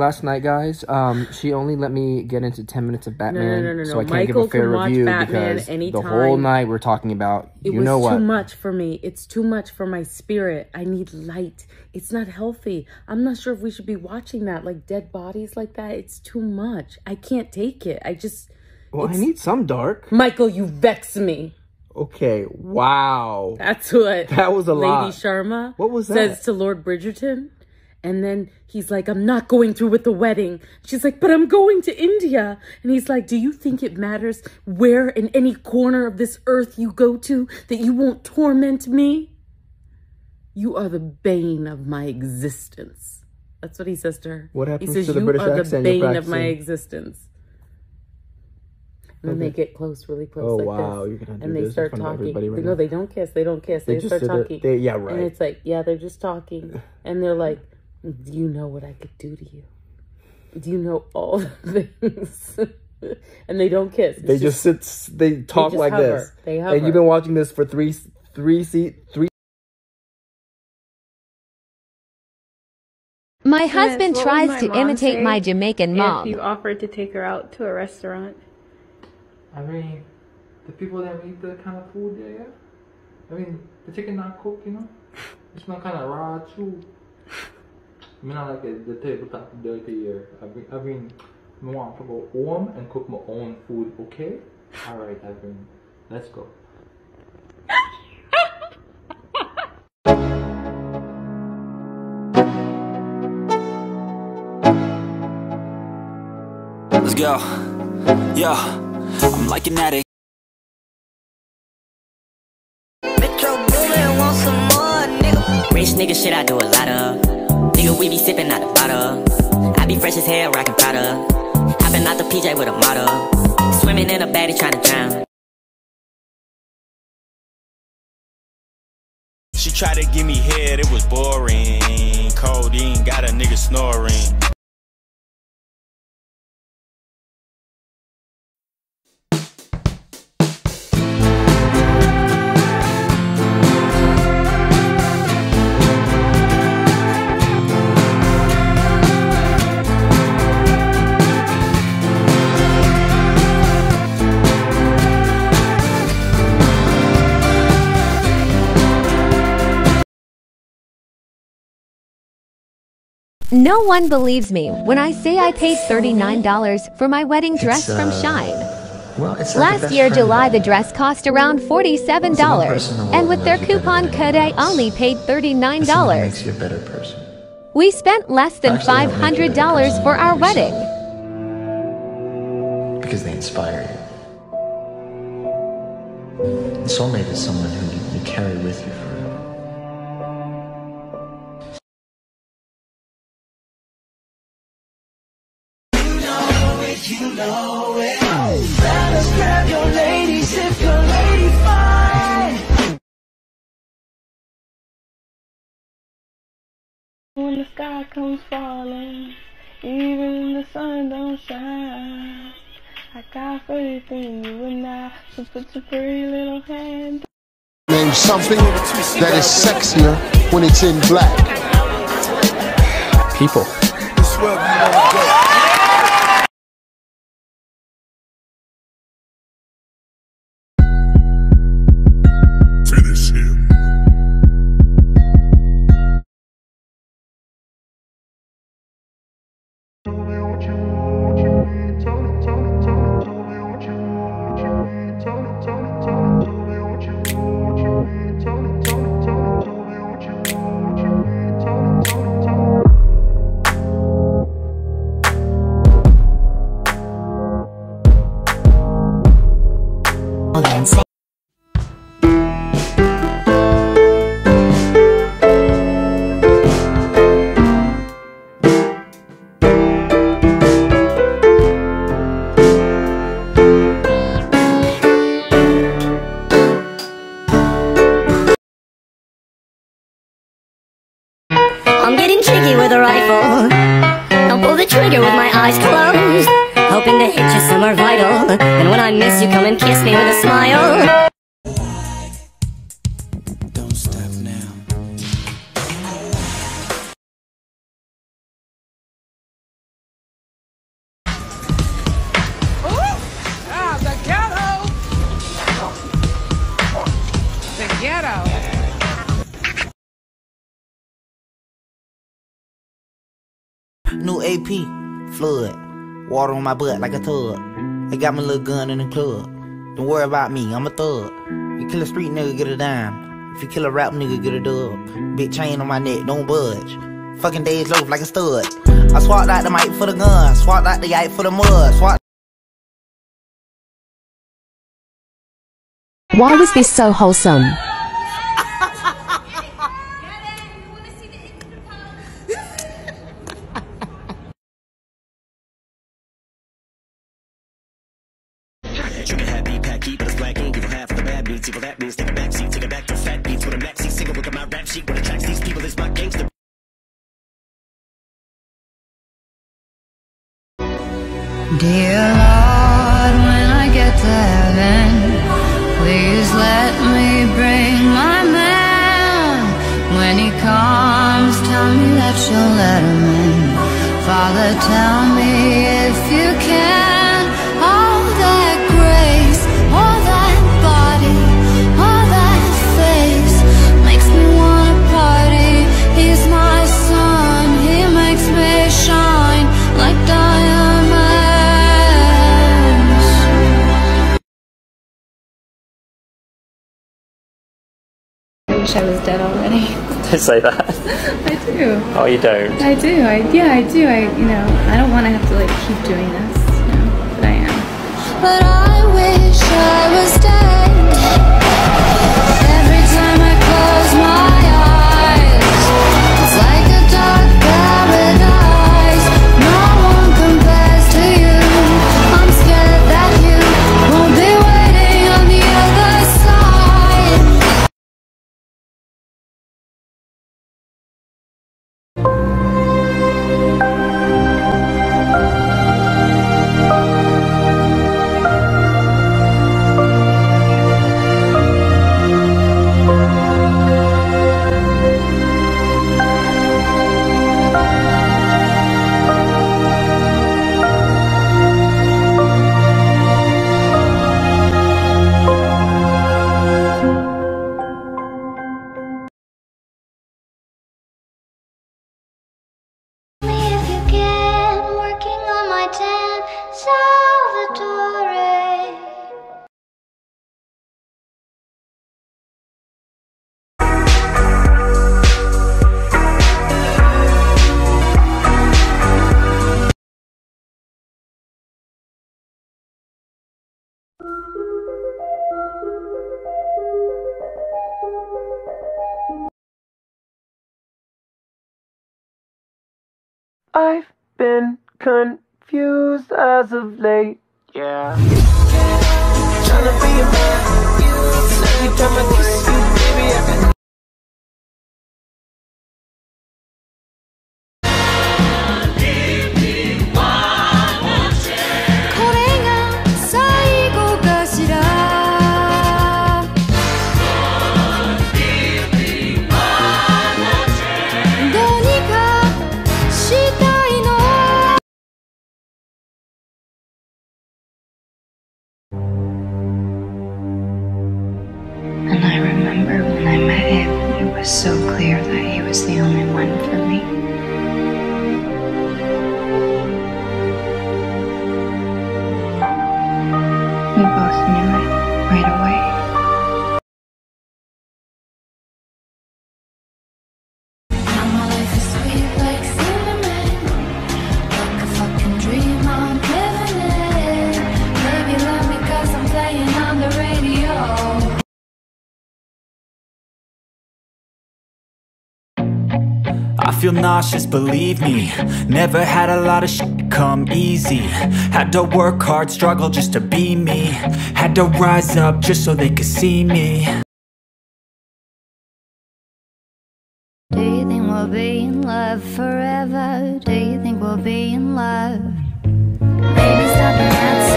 last night, guys, um, she only let me get into ten minutes of Batman, no, no, no, so I can't Michael give a fair can review Batman because the whole night we're talking about It you was know what. too much for me. It's too much for my spirit. I need light. It's not healthy. I'm not sure if we should be watching that, like dead bodies like that. It's too much. I can't take it. I just, Well, I need some dark. Michael, you vex me. Okay, wow. That's what That was a Lady lot. Sharma What was that? says to Lord Bridgerton. And then he's like, I'm not going through with the wedding. She's like, but I'm going to India. And he's like, Do you think it matters where in any corner of this earth you go to that you won't torment me? You are the bane of my existence. That's what he says to her. What happens he says, to the you British are the bane of my existence. And then they get close, really close, Oh, like wow, this, and they start talking. right no, they don't kiss. They don't kiss. They, just start talking. They- yeah, right. And it's like, yeah, they're just talking, and they're like, "Do you know what I could do to you? Do you know all the things?" and they don't kiss. It's They just, sit. They talk just like hover. this. They And you've been watching this for three, three seat, three. My husband what tries my to imitate say my Jamaican mom. If mom. you offered to take her out to a restaurant. I mean, the people that eat the kind of food there, yeah. I mean, the chicken not cooked, you know. It's not kind of raw too. I mean, I like it, the tabletop dirty here. I mean, I mean, I want to go home and cook my own food, okay? All right, I mean, let's go. Let's go. Yo, I'm like an addict. Metro Boomin want some more, nigga. Rich nigga shit I do a lot of. Nigga, we be sipping out the bottle. I be fresh as hell, rockin' Prada. Hopping out the PJ with a model. Swimming in a baddie tryna drown. She tried to give me head, it was boring. Codeine got a nigga snoring. No one believes me when I say I paid $39 for my wedding dress It's, from uh, Shein. Well, Last year, July, the dress cost around $47. person in the And with their knows you better coupon code, I only paid That's something that $39. makes you a better person. We spent less than Actually, I don't make you a better $500 for our wedding. Because they inspire you. A soulmate is someone who you, you carry with you You know it. Fellas, grab your ladies if your lady fine. When the sky comes falling, even the sun don't shine. I got faith in you and I, so put your pretty little hand. Name something that is sexier when it's in black. People. with my eyes closed Hoping to hit you somewhere vital. And when I miss you, come and kiss me with a smile. New AP flood. Water on my butt like a tub. I got my little gun in the club. Don't worry about me, I'm a thug. You kill a street nigga, get a dime. If you kill a rap nigga, get a dub. Big chain on my neck, don't budge. Fucking days loaf like a stud. I swapped out the mic for the gun, swapped out the yike for the mud, swapped Why was this so wholesome? Beats. Evil that means take a back seat, take it back to fat beats with a maxi single. Look at my rap sheet. What attracts these people is my gangster. Dear Lord, when I get to heaven, please let me bring my man. When he comes, tell me that you'll let him in. Father, tell me if you can. Wish I was dead already. Don't say that. I do. Oh, you don't. I do. I yeah, I do. I you know, I don't want to have to like keep doing this, you know, but I am. But I wish I was dead. Every time I close my Salvatore. I've been confused as of late. Yeah. Tryna be a man. Every time I kiss you, baby, I can feel nauseous, believe me Never had a lot of shit come easy Had to work hard, struggle just to be me Had to rise up just so they could see me Do you think we'll be in love forever? Do you think we'll be in love? Maybe stopping at